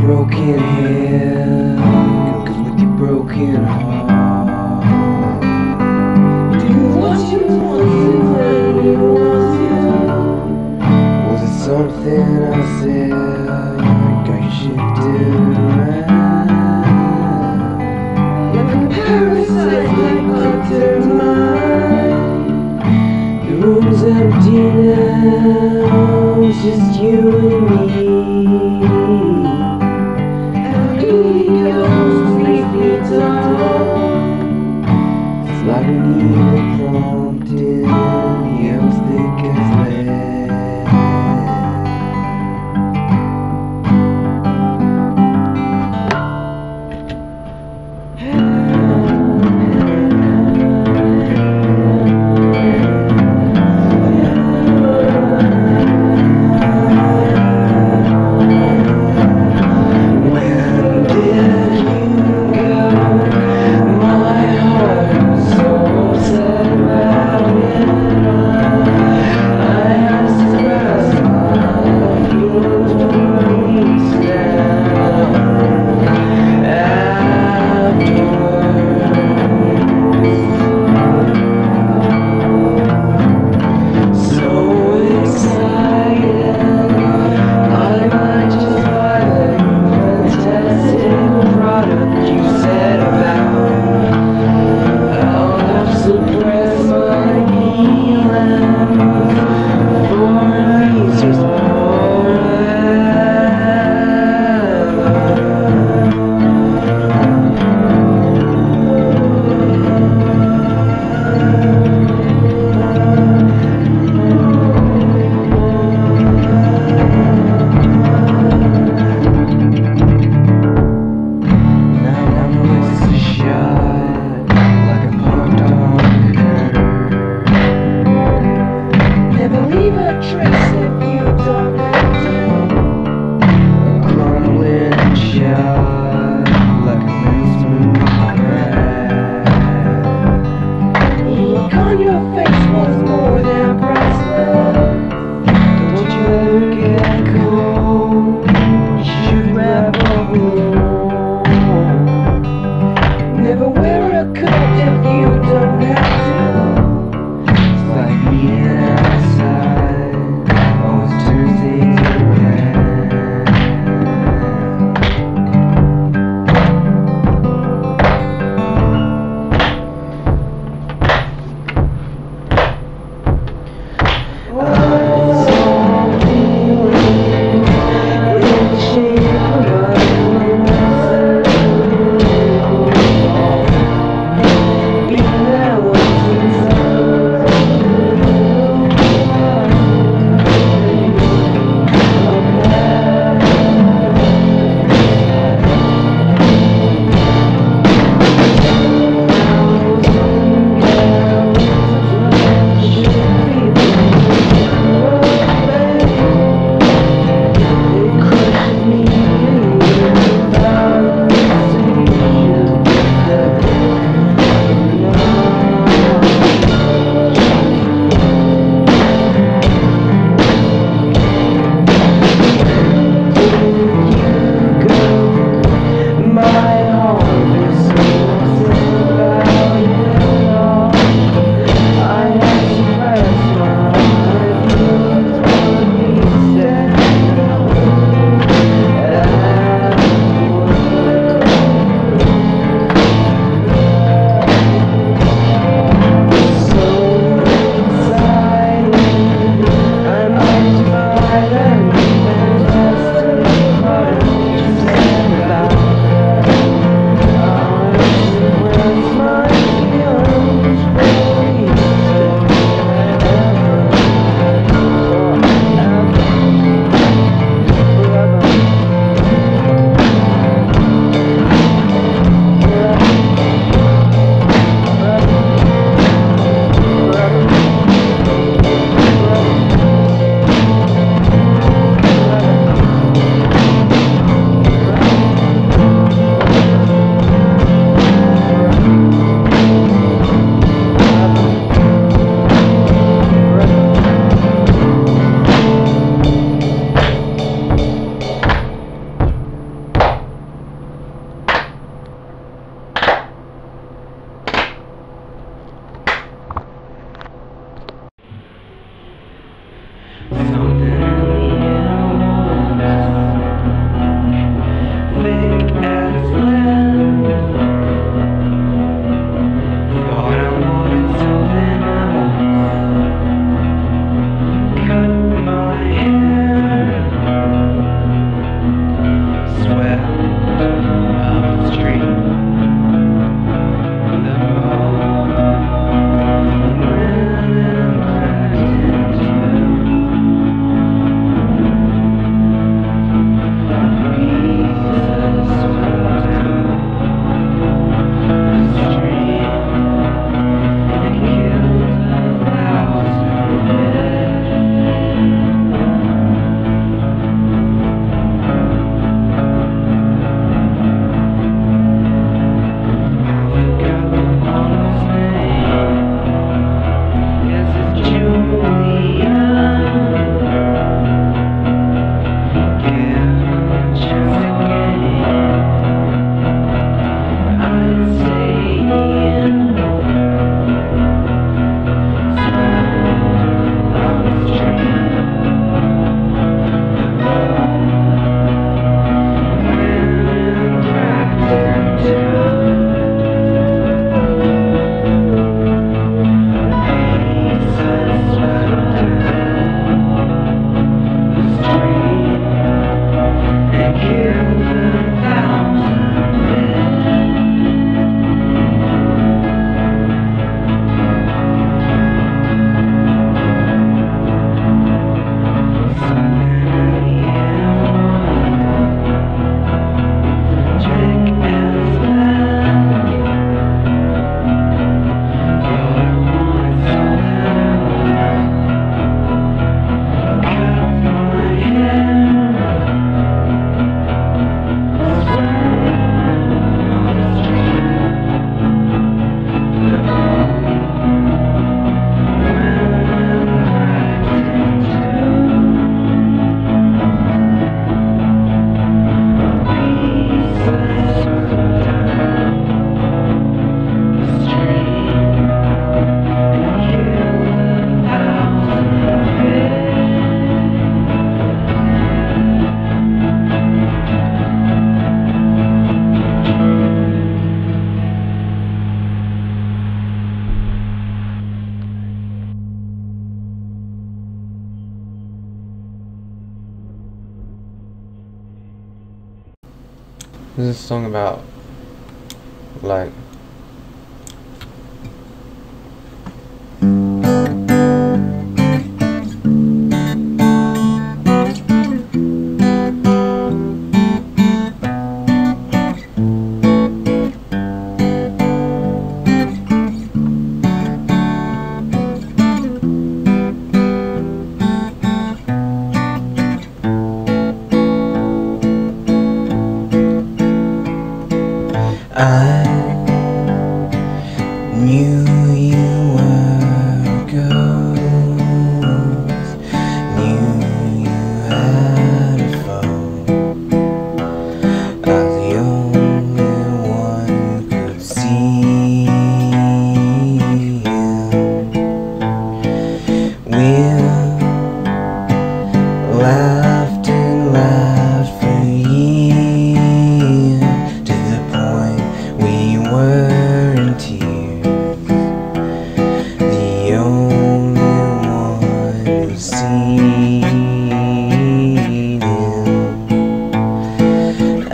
broken head comes with your broken heart. Do what you want to when you want. Was it something I said got you shifted around? Like a parasite, like under mine. The room's empty now, it's just you and me. Three feet tall. It's like we need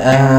I'll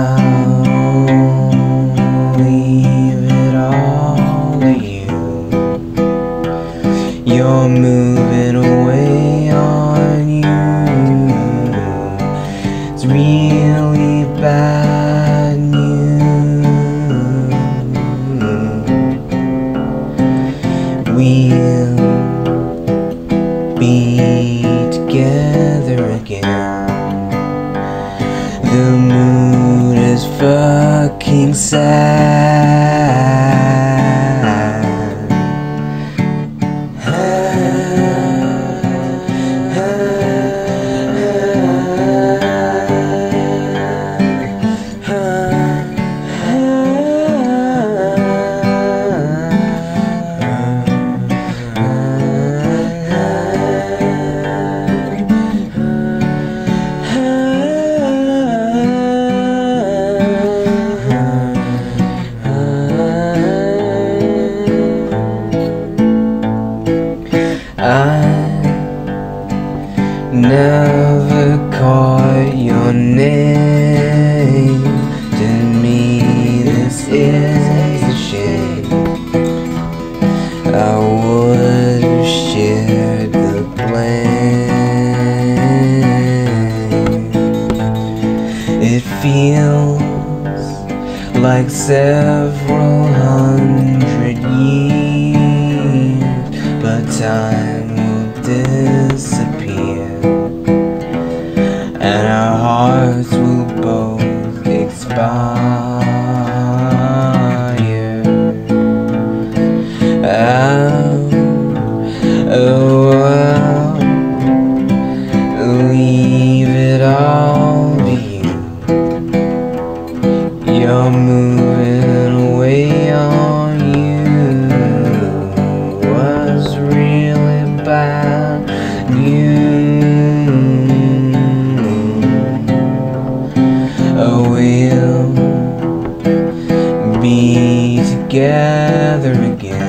be together again.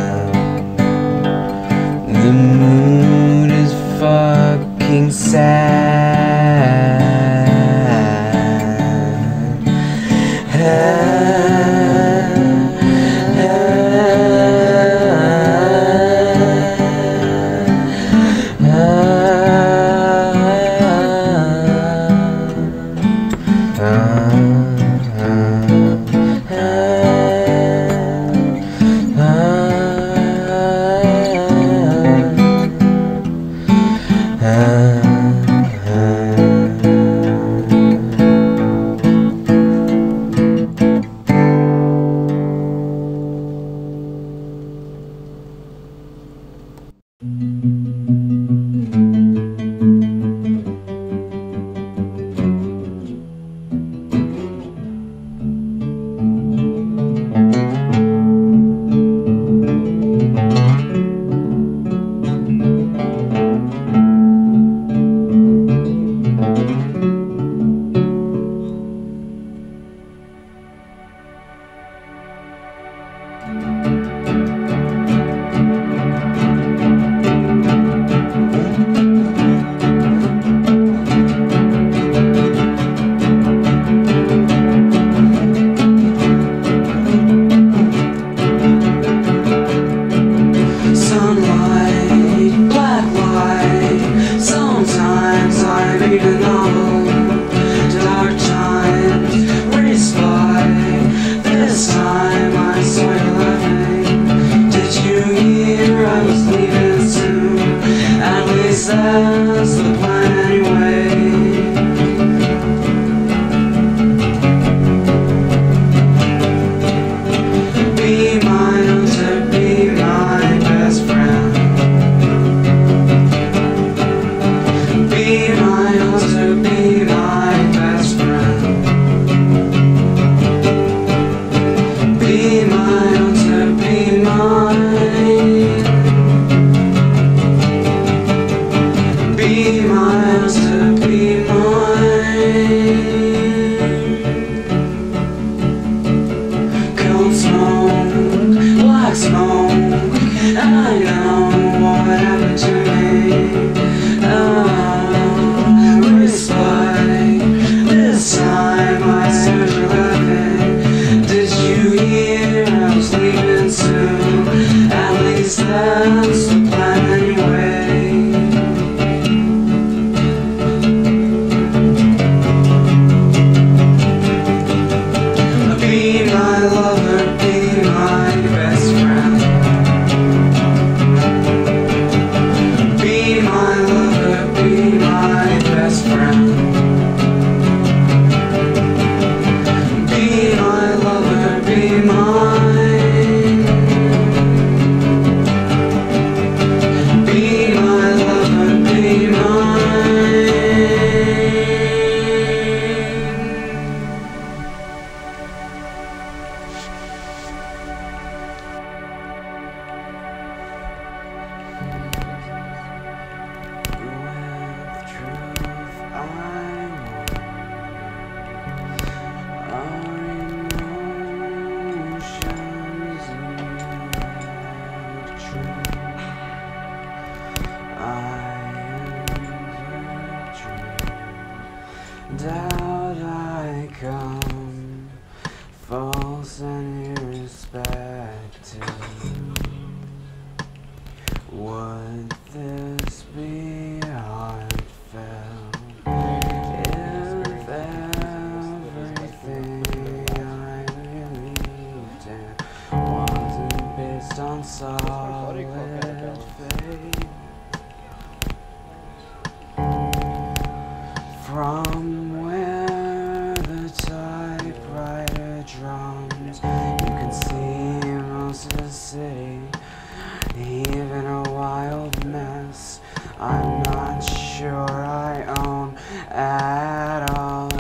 Sure I own at all.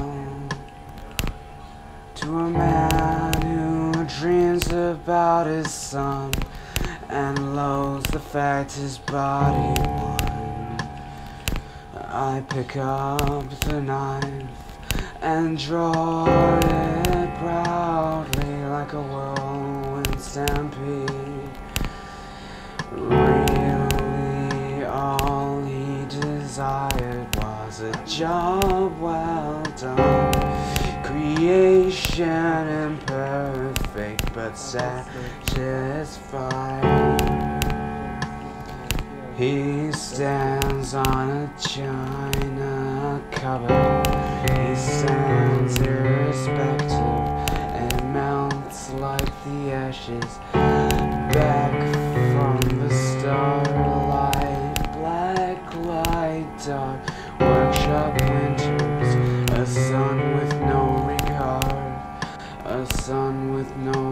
To a man who dreams about his son and loathes the fact his body won. I pick up the knife and draw it proudly like a whirlwind stampede. Desired was a job well done. Creation imperfect but satisfied. He stands on a china cupboard. He stands irrespective and melts like the ashes back light, workshop winters. A sun with no regard. A sun with no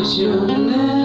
was your name?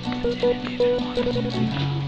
Hate people.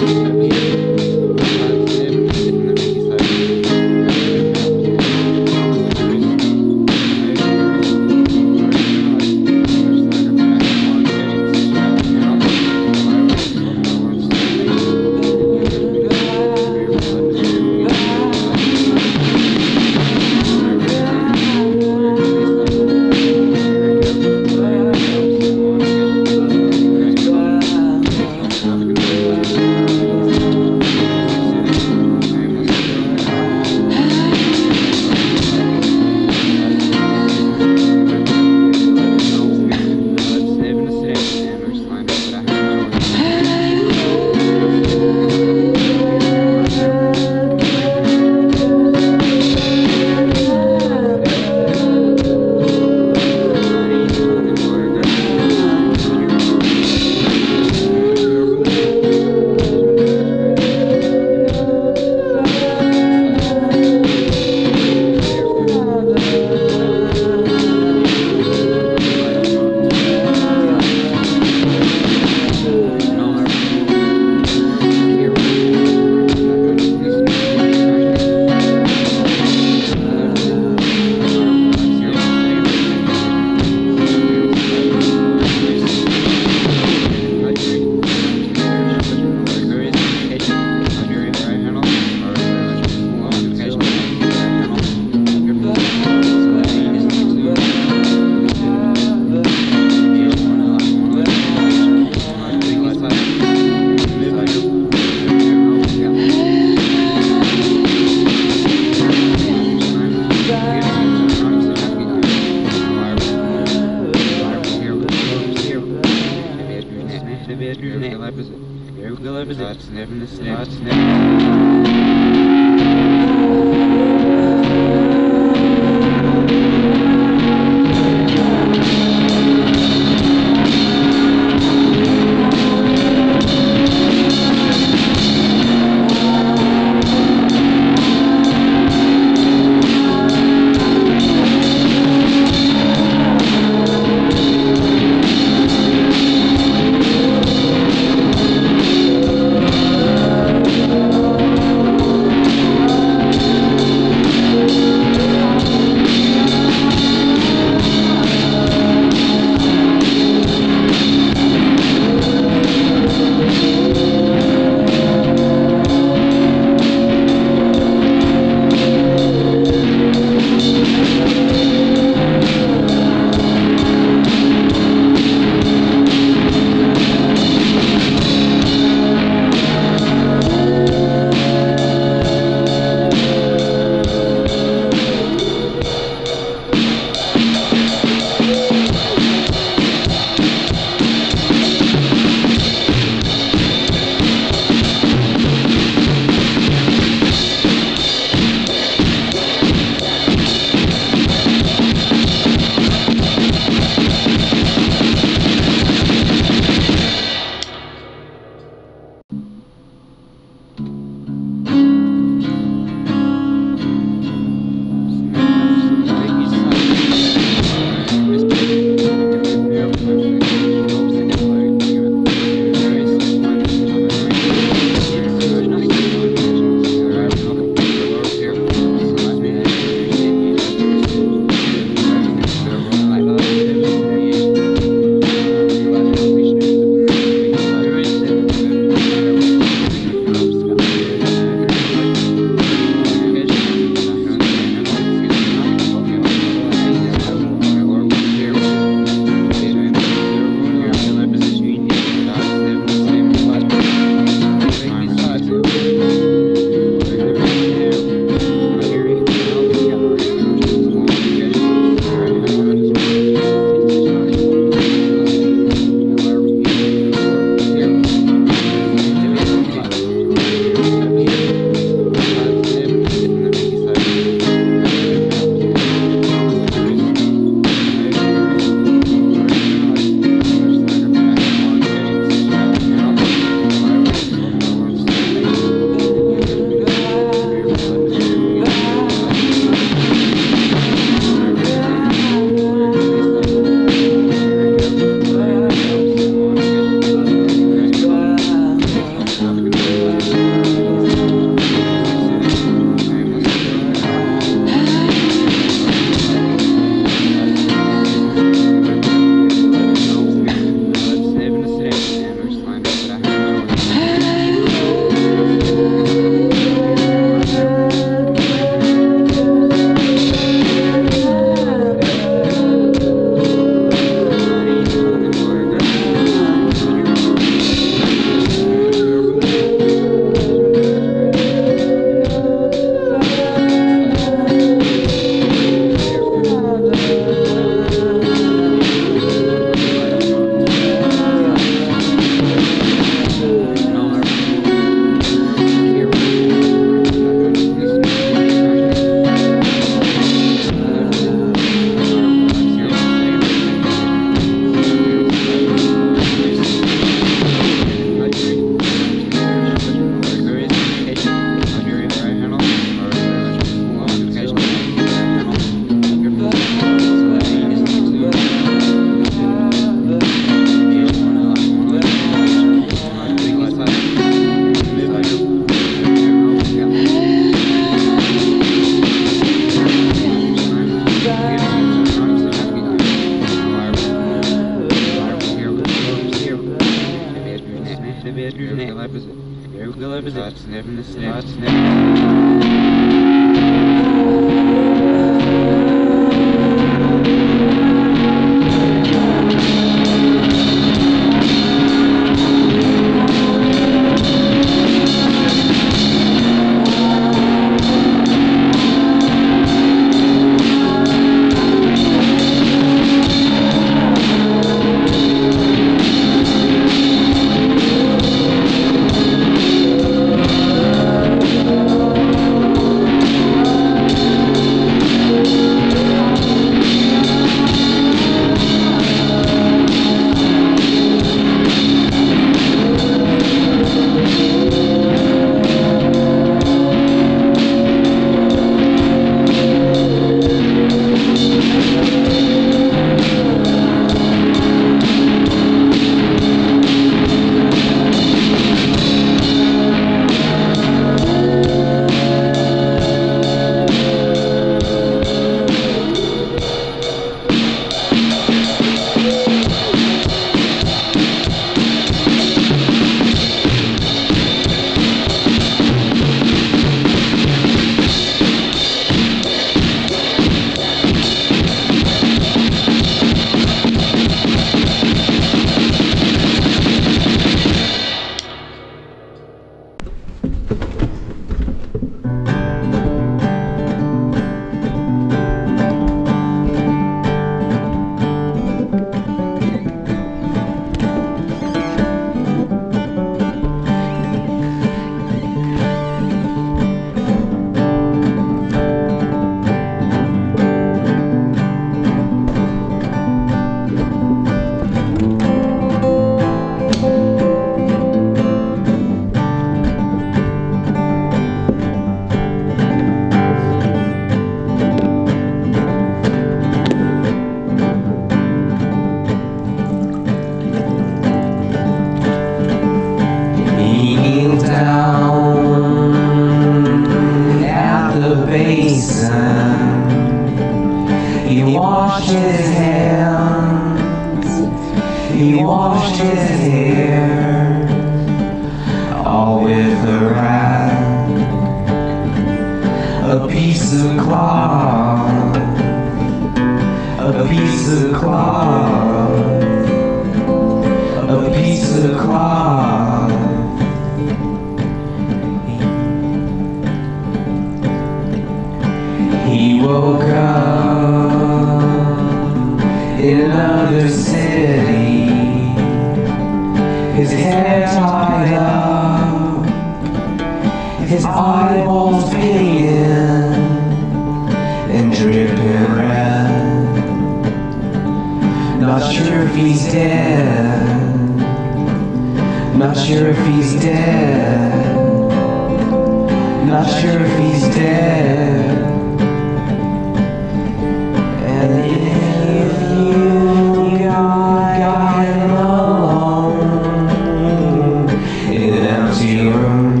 In